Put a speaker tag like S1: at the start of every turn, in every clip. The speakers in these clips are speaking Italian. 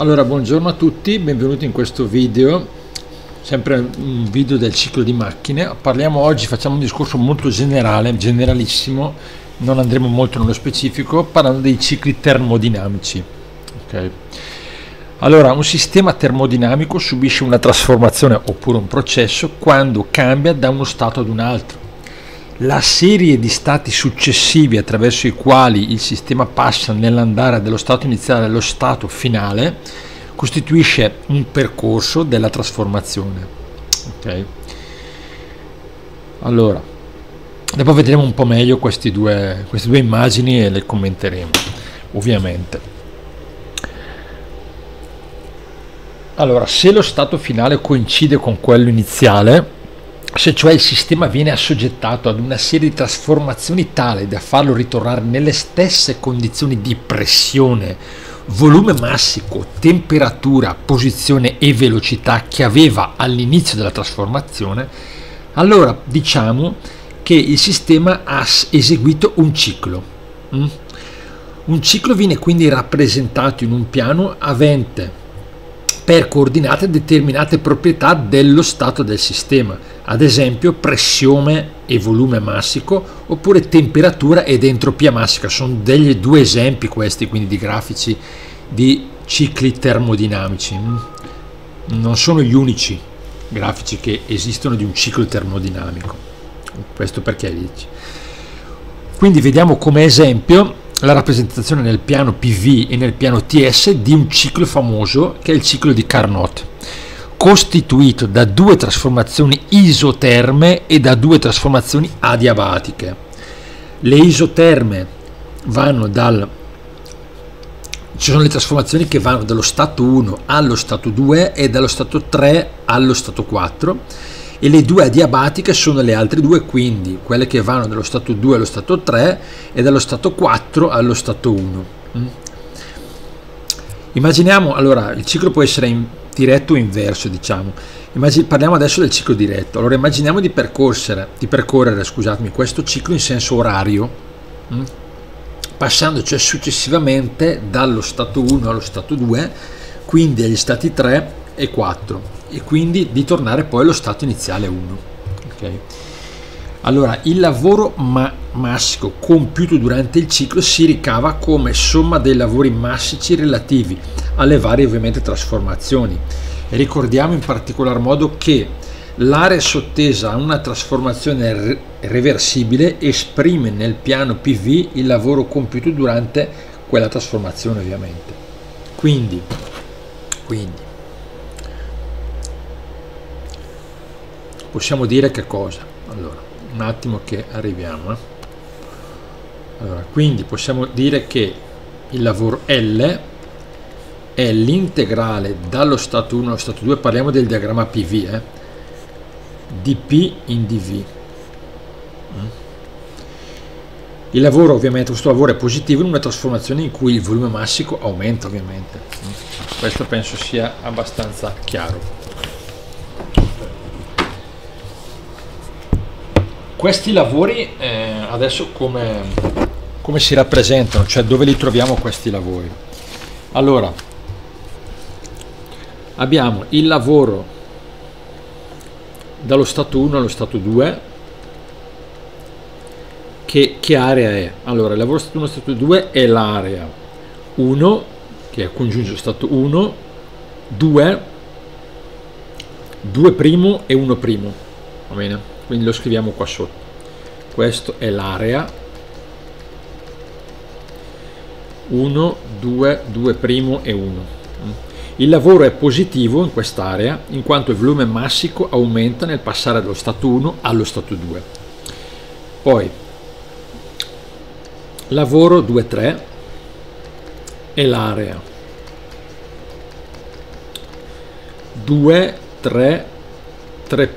S1: Allora, buongiorno a tutti, benvenuti in questo video, sempre un video del ciclo di macchine. Parliamo oggi, facciamo un discorso molto generale, generalissimo, non andremo molto nello specifico, parlando dei cicli termodinamici. Okay. Allora, un sistema termodinamico subisce una trasformazione oppure un processo quando cambia da uno stato ad un altro. La serie di stati successivi attraverso i quali il sistema passa nell'andare dallo stato iniziale allo stato finale costituisce un percorso della trasformazione. Okay. Allora, dopo vedremo un po' meglio due, queste due immagini e le commenteremo, ovviamente. Allora, se lo stato finale coincide con quello iniziale, se cioè il sistema viene assoggettato ad una serie di trasformazioni tale da farlo ritornare nelle stesse condizioni di pressione, volume massico, temperatura, posizione e velocità che aveva all'inizio della trasformazione, allora diciamo che il sistema ha eseguito un ciclo. Mm? Un ciclo viene quindi rappresentato in un piano avente per coordinate determinate proprietà dello stato del sistema, ad esempio pressione e volume massico oppure temperatura ed entropia massica. Sono degli due esempi questi quindi di grafici di cicli termodinamici. Non sono gli unici grafici che esistono di un ciclo termodinamico. Questo perché dici. Quindi vediamo come esempio la rappresentazione nel piano PV e nel piano TS di un ciclo famoso che è il ciclo di Carnot, costituito da due trasformazioni isoterme e da due trasformazioni adiabatiche. Le isoterme vanno dal ci sono le trasformazioni che vanno dallo stato 1 allo stato 2 e dallo stato 3 allo stato 4 e le due adiabatiche sono le altre due, quindi quelle che vanno dallo stato 2 allo stato 3 e dallo stato 4 allo stato 1. Mm. Immaginiamo, allora, il ciclo può essere in diretto o inverso, diciamo. Immagin parliamo adesso del ciclo diretto. Allora, immaginiamo di, di percorrere scusatemi, questo ciclo in senso orario, mm, passando cioè successivamente dallo stato 1 allo stato 2, quindi agli stati 3 e 4 e quindi di tornare poi allo stato iniziale 1. Okay. Allora, il lavoro ma massico compiuto durante il ciclo si ricava come somma dei lavori massici relativi alle varie ovviamente trasformazioni. E ricordiamo in particolar modo che l'area sottesa a una trasformazione reversibile esprime nel piano PV il lavoro compiuto durante quella trasformazione ovviamente. Quindi, quindi possiamo dire che cosa? Allora, un attimo che arriviamo. Eh. Allora, quindi possiamo dire che il lavoro L è l'integrale dallo stato 1 allo stato 2, parliamo del diagramma PV, eh, di P in dV. Mm. Il lavoro ovviamente, questo lavoro è positivo in una trasformazione in cui il volume massico aumenta ovviamente. Mm. Questo penso sia abbastanza chiaro. Questi lavori eh, adesso come, come si rappresentano, cioè dove li troviamo questi lavori? Allora, abbiamo il lavoro dallo stato 1 allo stato 2 che, che, area è? Allora, il lavoro stato 1 stato 2 è l'area 1 che è congiunto stato 1 2 2 primo e 1 primo va bene? Quindi lo scriviamo qua sotto. Questo è l'area. 1 2 2 primo e 1 il lavoro è positivo in quest'area in quanto il volume massico aumenta nel passare dallo stato 1 allo stato 2 poi lavoro 2 3 è l'area. 2 3 3'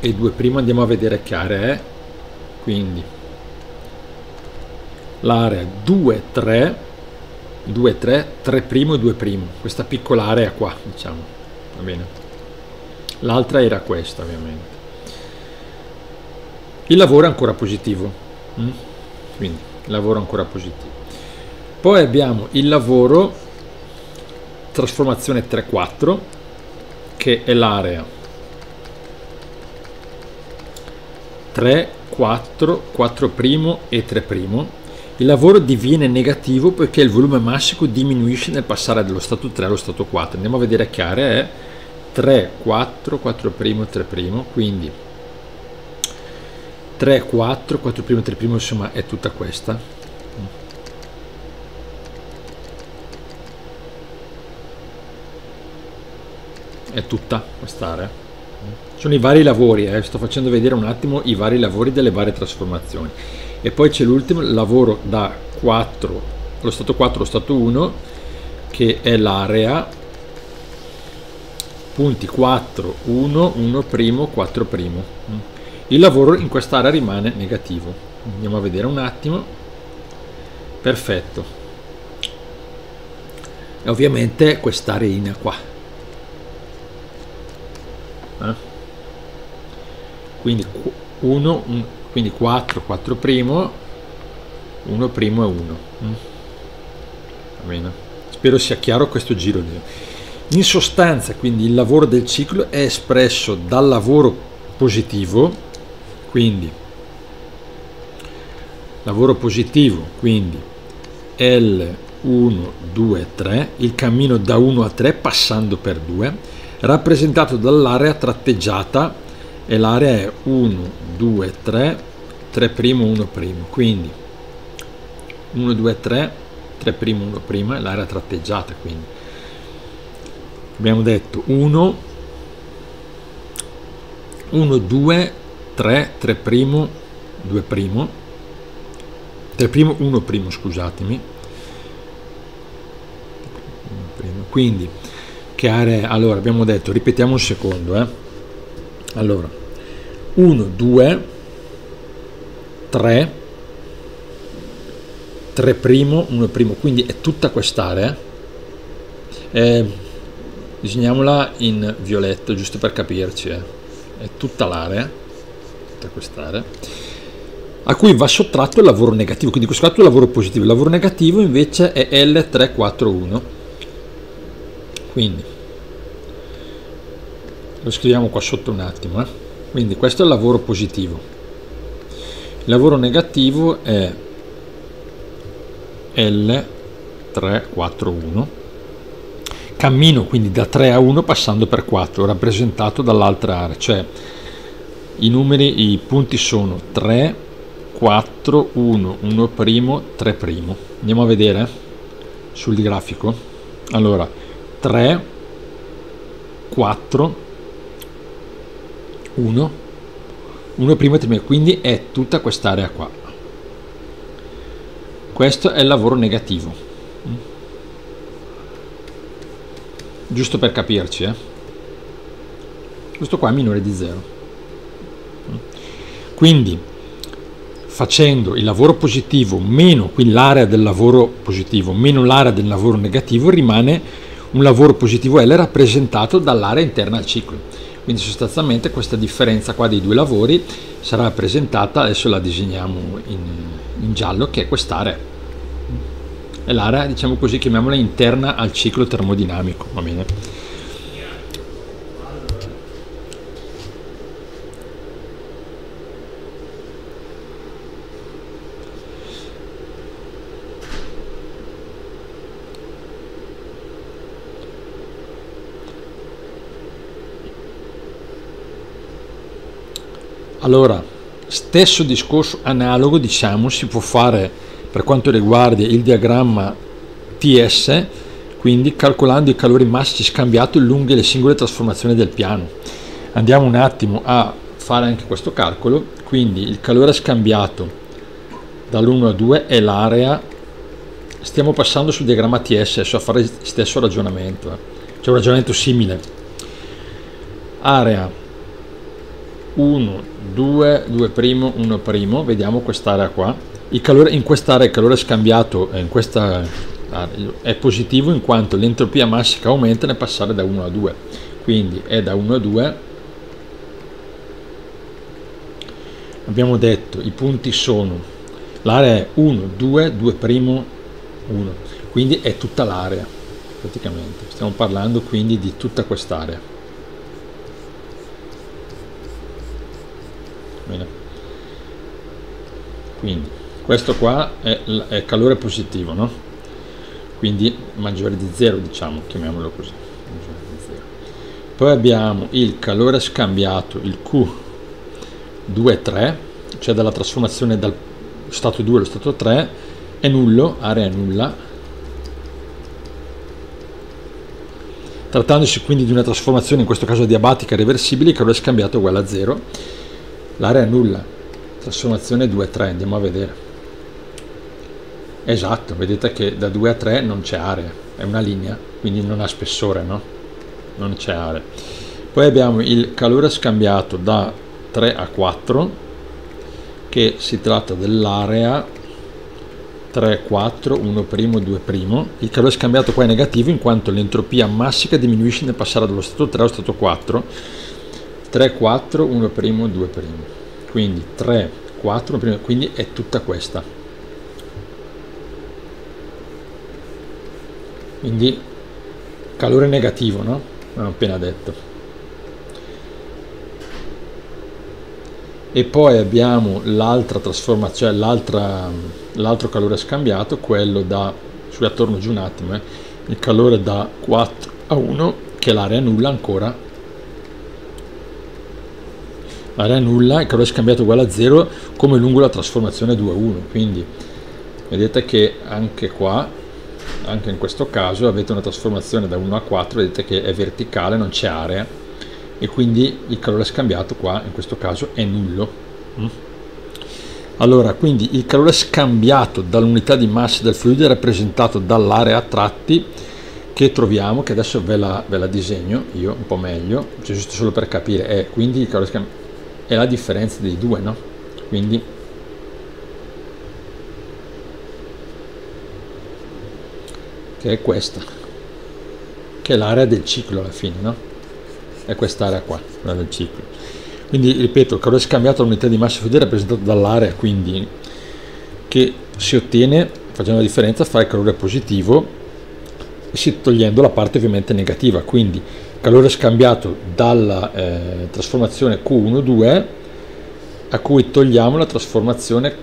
S1: e 2' andiamo a vedere che area è quindi l'area 2 3 2 3 3' e 2' questa piccola area qua diciamo va bene? L'altra era questa ovviamente. Il lavoro è ancora positivo mm? quindi il lavoro è ancora positivo. Poi abbiamo il lavoro trasformazione 3-4 che è l'area 3, 4, 4' e 3'. Il lavoro diviene negativo perché il volume massico diminuisce nel passare dallo stato 3 allo stato 4. Andiamo a vedere che area è 3, 4, 4', 3', quindi 3, 4, 4', 3', insomma è tutta questa. È tutta quest'area sono i vari lavori, eh. sto facendo vedere un attimo i vari lavori delle varie trasformazioni. E poi c'è l'ultimo lavoro da 4, lo stato 4 allo stato 1, che è l'area punti 4, 1, 1 primo, 4 primo. Il lavoro in quest'area rimane negativo. Andiamo a vedere un attimo. Perfetto. E ovviamente quest'area qua. Quindi 1 quindi 4 4 primo 1 primo e 1 mm. spero sia chiaro questo giro in sostanza quindi il lavoro del ciclo è espresso dal lavoro positivo quindi lavoro positivo quindi L1 2 3 il cammino da 1 a 3 passando per 2 rappresentato dall'area tratteggiata e l'area è 1, 2, 3, 3 primo, 1 primo, quindi 1, 2, 3, 3 primo, 1 prima, è l'area tratteggiata, quindi. Abbiamo detto 1, 1, 2, 3, 3 primo, 2 primo, 3 primo, 1 primo, scusatemi, quindi che area, allora abbiamo detto, ripetiamo un secondo, eh allora 1 2 3 3 primo 1 primo quindi è tutta quest'area eh, disegniamola in violetto giusto per capirci eh. è tutta l'area tutta quest'area a cui va sottratto il lavoro negativo quindi questo è il lavoro positivo il lavoro negativo invece è L341 quindi lo scriviamo qua sotto un attimo eh? quindi questo è il lavoro positivo. Il lavoro negativo è L341 cammino quindi da 3 a 1 passando per 4 rappresentato dall'altra area. Cioè i numeri i punti sono 3 4 1 1 primo 3 primo. Andiamo a vedere sul grafico. Allora 3 4 1 1 primo termine quindi è tutta quest'area qua. Questo è il lavoro negativo. Giusto per capirci eh? questo qua è minore di 0 quindi facendo il lavoro positivo meno quindi l'area del lavoro positivo meno l'area del lavoro negativo rimane un lavoro positivo L rappresentato dall'area interna al ciclo quindi sostanzialmente questa differenza qua dei due lavori sarà rappresentata adesso la disegniamo in, in giallo che è quest'area. È l'area diciamo così chiamiamola interna al ciclo termodinamico va bene Allora, stesso discorso analogo diciamo si può fare per quanto riguarda il diagramma TS, quindi calcolando i calori massici scambiati lungo le singole trasformazioni del piano. Andiamo un attimo a fare anche questo calcolo, quindi il calore scambiato dall'1 a 2 è l'area, stiamo passando sul diagramma TS adesso a fare il stesso ragionamento, eh. c'è un ragionamento simile. Area 1, 2, 2 primo, 1 primo, vediamo quest'area qua. Calore, in quest'area il calore scambiato in questa è positivo in quanto l'entropia massica aumenta nel passare da 1 a 2. Quindi è da 1 a 2. Abbiamo detto i punti sono l'area è 1, 2, 2 primo, 1. Quindi è tutta l'area. praticamente stiamo parlando quindi di tutta quest'area bene quindi questo qua è, è calore positivo no? quindi maggiore di 0 diciamo chiamiamolo così. Poi abbiamo il calore scambiato il Q2 3 cioè dalla trasformazione dal stato 2 allo stato 3 è nullo area nulla. Trattandosi quindi di una trasformazione in questo caso adiabatica reversibile il calore scambiato è uguale a 0 l'area è nulla. Trasformazione 2 3 andiamo a vedere. Esatto vedete che da 2 a 3 non c'è area. È una linea quindi non ha spessore no? Non c'è area. Poi abbiamo il calore scambiato da 3 a 4 che si tratta dell'area 3 4 1 primo 2 primo. Il calore scambiato qua è negativo in quanto l'entropia massica diminuisce nel passare dallo stato 3 allo stato 4 3 4 1 primo 2 primo. Quindi 3 4 prima, quindi è tutta questa. Quindi calore negativo no? l'ho appena detto. E poi abbiamo l'altra trasformazione cioè l'altro calore scambiato quello da sui attorno giù un attimo eh, il calore da 4 a 1 che l'area nulla ancora l'area nulla il calore scambiato uguale a 0 come lungo la trasformazione 2 a 1 quindi vedete che anche qua anche in questo caso avete una trasformazione da 1 a 4 vedete che è verticale non c'è area e quindi il calore scambiato qua in questo caso è nullo mm? allora quindi il calore scambiato dall'unità di massa del fluido è rappresentato dall'area a tratti che troviamo che adesso ve la, ve la disegno io un po' meglio cioè giusto solo per capire è quindi il calore scambiato è la differenza dei due, no? Quindi che è questa, che è l'area del ciclo alla fine, no? È quest'area qua, quella del ciclo. Quindi ripeto, il calore scambiato all'unità di massa fluida è rappresentato dall'area, quindi che si ottiene facendo la differenza fra il calore positivo e si togliendo la parte ovviamente negativa, quindi calore scambiato dalla eh, trasformazione Q1,2 a cui togliamo la trasformazione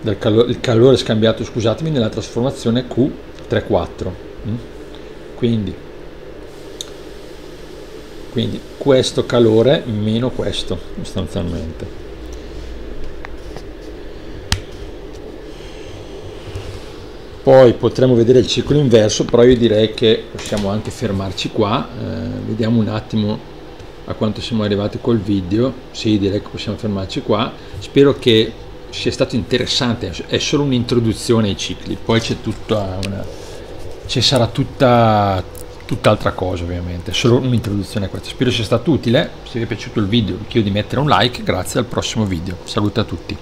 S1: del calore, il calore scambiato scusatemi nella trasformazione Q34 mm? quindi, quindi questo calore meno questo sostanzialmente poi potremo vedere il ciclo inverso però io direi che possiamo anche fermarci qua eh, vediamo un attimo a quanto siamo arrivati col video. Sì direi che possiamo fermarci qua. Spero che sia stato interessante è solo un'introduzione ai cicli poi c'è tutta una ci sarà tutta tutt'altra cosa ovviamente solo un'introduzione a questo. Spero sia stato utile se vi è piaciuto il video vi chiedo di mettere un like grazie al prossimo video. Saluto a tutti